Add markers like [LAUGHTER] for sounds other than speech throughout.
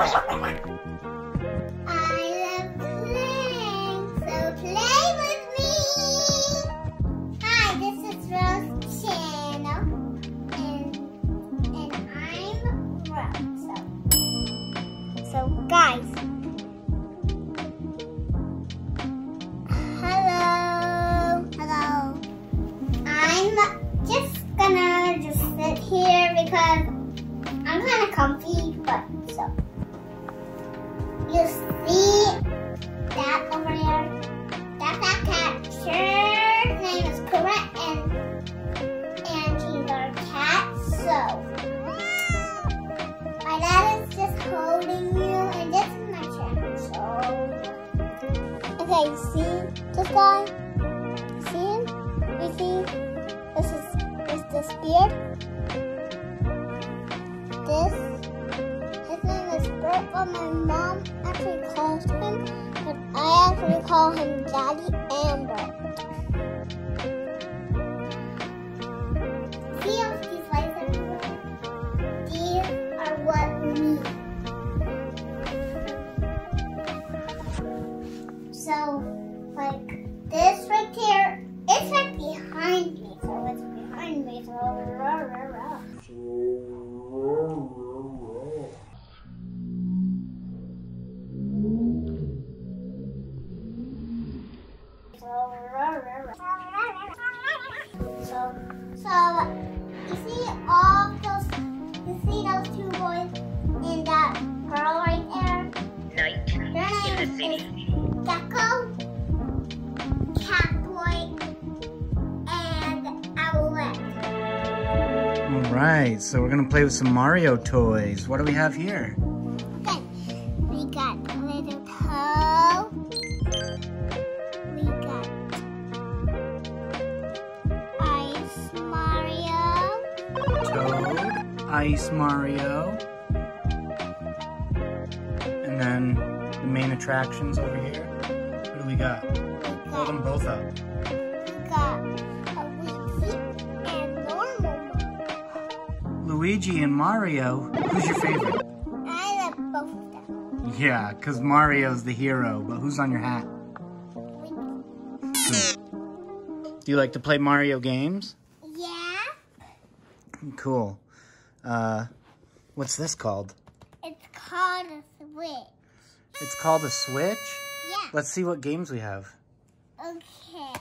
I love playing, so play with me. Hi, this is Roey's Channel, and and I'm Rose. So, so guys, hello, hello. I'm just gonna just sit here because I'm kind of You see that over there? That's that cat. Her name is Correct, and and she's our cat. So my dad is just holding you, and this is my chair. So okay, see this guy? See him? You see? This is is this beard. This his name is Bert, but my mom actually calls him, I actually call him Daddy Amber. So we're gonna play with some Mario toys. What do we have here? Okay, we got little Toad. We got Ice Mario. Toad, Ice Mario, and then the main attractions over here. What do we got? Hold them both up. Luigi and Mario. Who's your favorite? I love both of them. Yeah, because Mario's the hero, but who's on your hat? Do you like to play Mario games? Yeah, Cool. Uh, what's this called? it's called a Switch. It's called a Switch? Yeah. Let's see what games we have. Okay.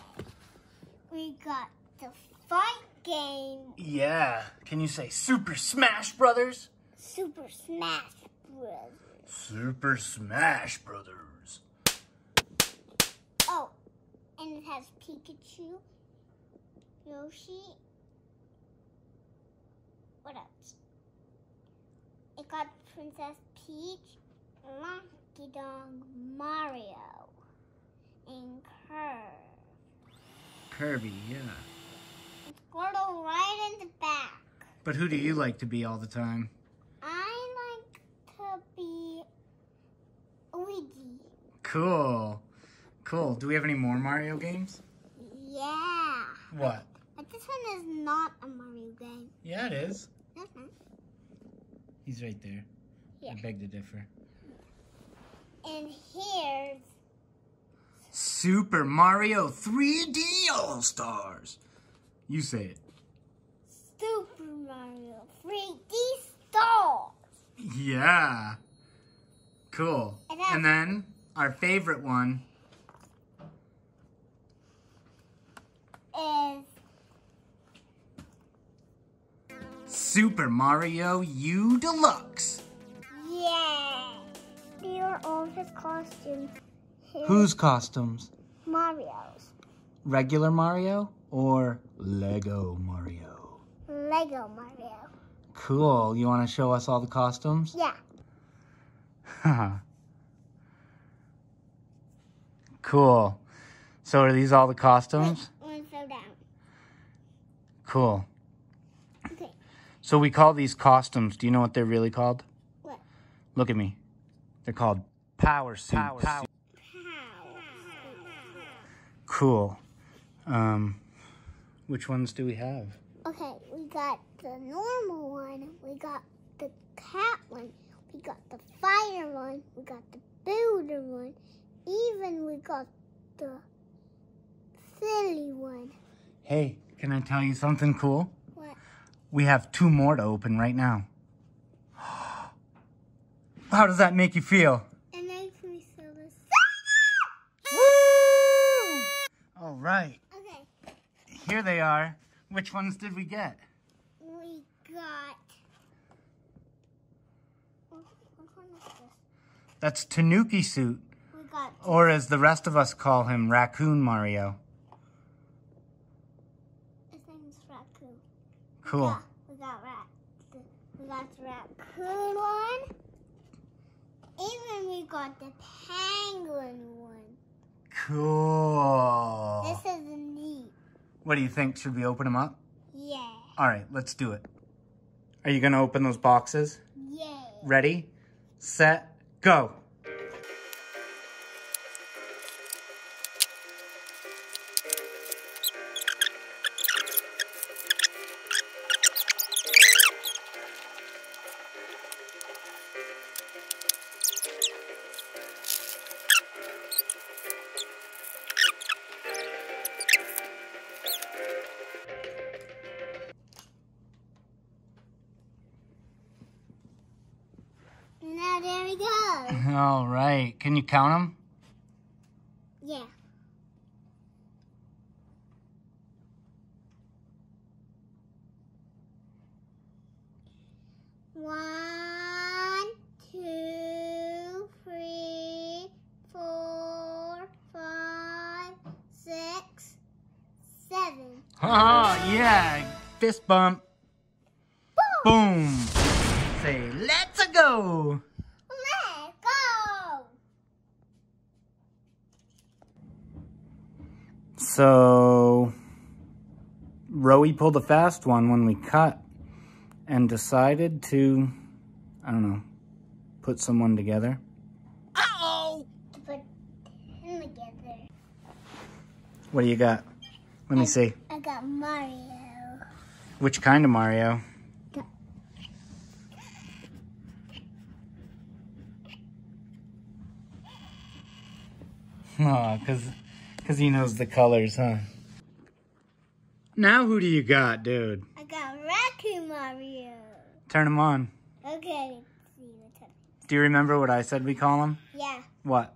We got the fight game, Yeah. Can you say Super Smash Brothers? Super Smash Brothers. Super Smash Brothers. Oh, and it has Pikachu, Yoshi. What else? It got Princess Peach, Monkey Dong, Mario, and Curve. Kirby, yeah. Squirtle right in the back. But who do you like to be all the time? I like to be Luigi. Cool. Cool. Do we have any more Mario games? Yeah. What? But this one is not a Mario game. Yeah, it is. He's right there. Yeah. I beg to differ. And here's Super Mario 3D All Stars. You say it. Super Mario 3D Stars. Yeah. Cool. And then- And then our favorite one. Is Super Mario U Deluxe. yeah. These are all his costumes. Whose costumes? Mario's? Regular Mario or Lego Mario? Lego Mario. Cool. You want to show us all the costumes? Yeah. [LAUGHS] cool. So are these all the costumes? One so down. Cool. Okay. So we call these costumes. Do you know what they're really called? What? Look at me. They're called power suits. Pow. Cool. Um, which ones do we have? Okay, we got the normal one. We got the cat one. We got the fire one. We got the builder one. Even we got the silly one. Hey, can I tell you something cool? What? We have two more to open right now. [GASPS] How does that make you feel? It makes me so excited. Woo! All right, here they are. Which ones did we get? we got. Which one is this? That's Tanuki Suit, We got. or as the rest of us call him, Raccoon Mario. His name is Raccoon. Cool. Yeah, we got. We got the raccoon one. Even we got the penguin one. Cool. This is neat. What do you think? Should we open them up? Yeah. All right, let's do it. Are you going to open those boxes? Yeah. Ready, set, go. Go. [LAUGHS] All right. Can you count them? Yeah. One, two, three, four, five, six, seven. Oh, yeah. Fist bump. Boom. Say, let's go. Let's go! So, Roey pulled a fast one when we cut and decided to, I don't know, put someone together. Oh! To put them together. What do you got? Let me see. I got Mario. Which kind of Mario? Oh, because cause he knows the colors, huh? Now who do you got, dude? I got Raccoon Mario. Turn him on. Okay, let's see what's up. Do you remember what I said we call him? Yeah, What?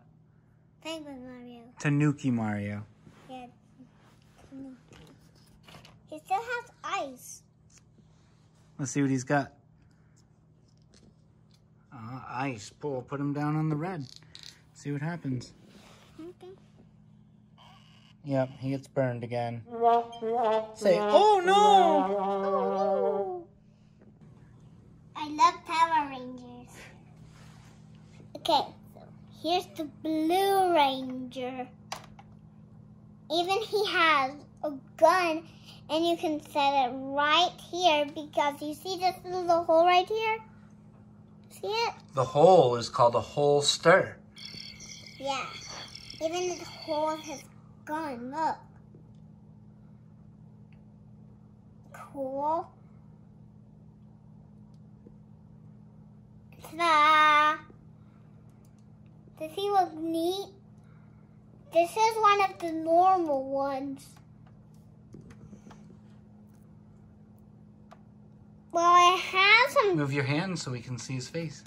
Penguin Mario. Tanuki Mario. Yeah. He still has ice. Let's see what he's got. Uh, ice. Pull. Put him down on the red. See what happens. Okay. Yep, he gets burned again. Say, oh no! Oh. I love Power Rangers. Okay, so here's the Blue Ranger. Even he has a gun, and you can set it right here because you see this little hole right here? See it? The hole is called a holster. Yeah. Even it hole his gun. Look. Cool. Ta-da! Does he look neat? This is one of the normal ones. Well, I have some Move your hand so we can see his face.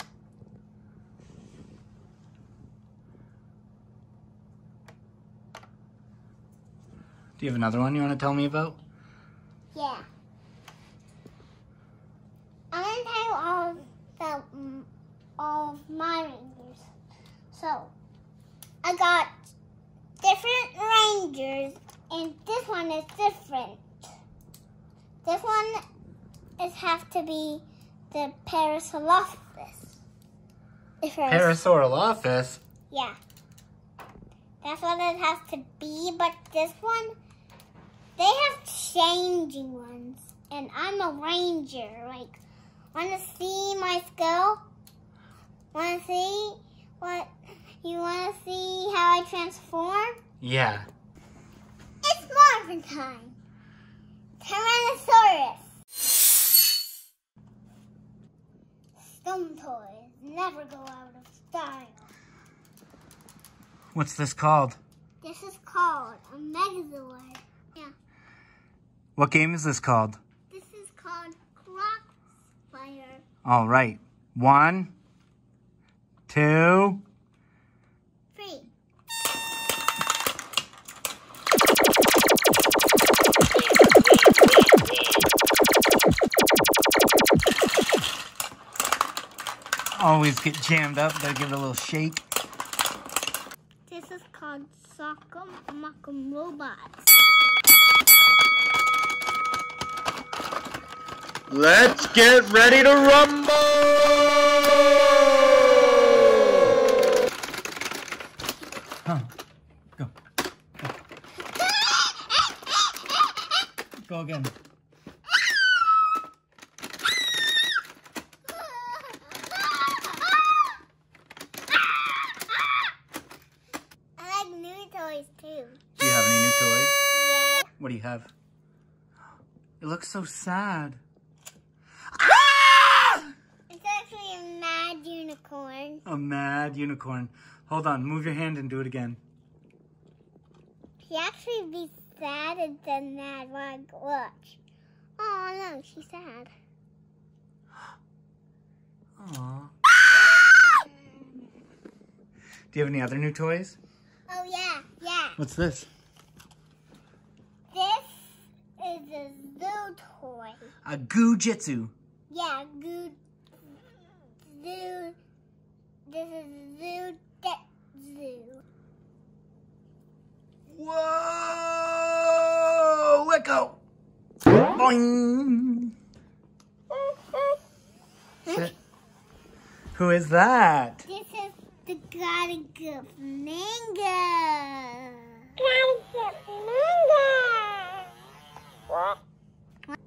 Do you have another one you want to tell me about? Yeah. I'm gonna tell you all of the mm, all of my rangers. So I got different rangers, and this one is different. This one is have to be the Parasaurolophus. Parasaurolophus. yeah. That's what it has to be, but this one, they have changing ones. And I'm a ranger. Like, wanna see my skill? Wanna see what, you wanna see how I transform? Yeah. It's Morphin time. Tyrannosaurus. Some toys never go out of style. What's this called? This is called a Megazord. What game is this called? This is called Crossfire. All right. One, two. Always get jammed up. Gotta give it a little shake. This is called Sock'em Mock'em Robots. Let's get ready to rumble! Huh. Go. Go. Go again. I like new toys too. Do you have any new toys? Yeah. What do you have? It looks so sad. It's actually a mad unicorn. A mad unicorn. Hold on, move your hand and do it again. He actually be sadder than that. one watch. Oh no, she's sad. Aww. [GASPS] Do you have any other new toys? Oh yeah, yeah. What's this? This is a zoo toy. A Goo Jit Zu. Yeah, good zoo. This is zoo get zoo. Whoa! Let go. Boing. Who is that? This is the gotta give mango.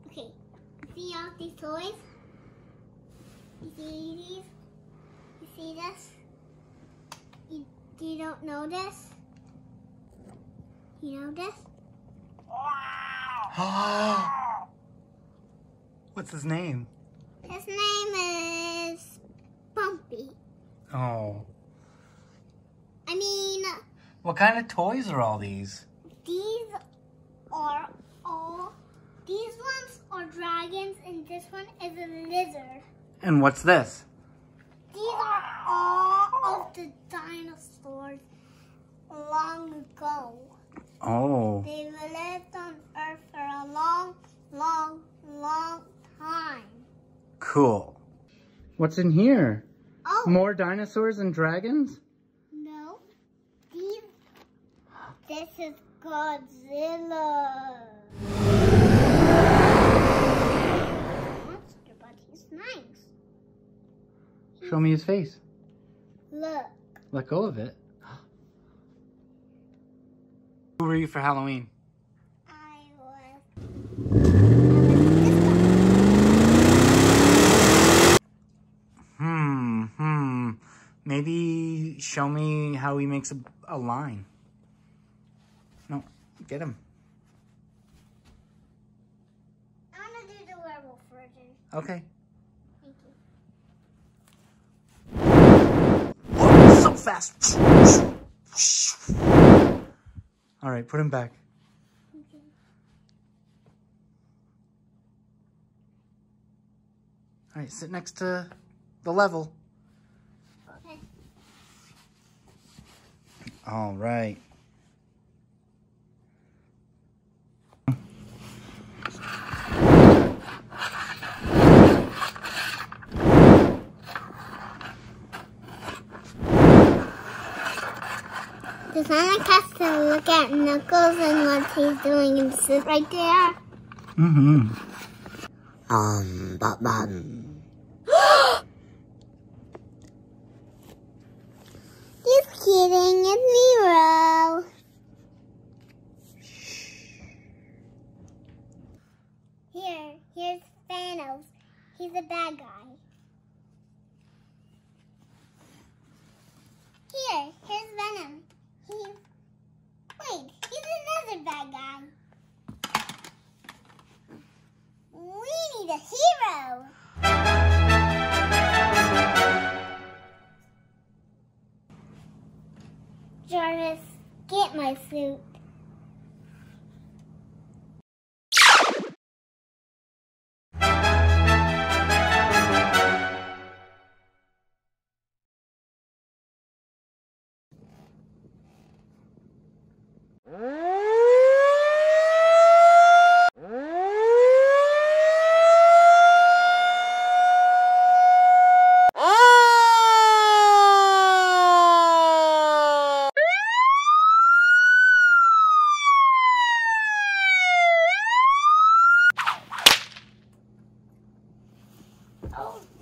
Okay, see all these toys? You see these? You see this? You, you don't know this? You know this? [GASPS] What's his name? His name is Bumpy. Oh. I mean, What kind of toys are all these? these are all, these ones are dragons and this one is a lizard. And what's this? These are all of the dinosaurs long ago. Oh. They lived on Earth for a long, long, long time. Cool. What's in here? Oh, More dinosaurs and dragons? no. These, this is Godzilla. Monster, but he's nice. Show me his face. Look. Let go of it. [GASPS] Who were you for Halloween? I was. Hmm, hmm. Maybe show me how he makes a, a line. No, get him. I'm gonna do the werewolf version. Okay. Thank you. Whoa, so fast. All right, put him back. All right, sit next to the level. Okay. All right. The Sonic has to look at Knuckles and what he's doing and sit right there. Mm-hmm. Um, Batman. [GASPS] Just kidding, it's Nero. Here, here's Thanos. He's a bad guy. Oh.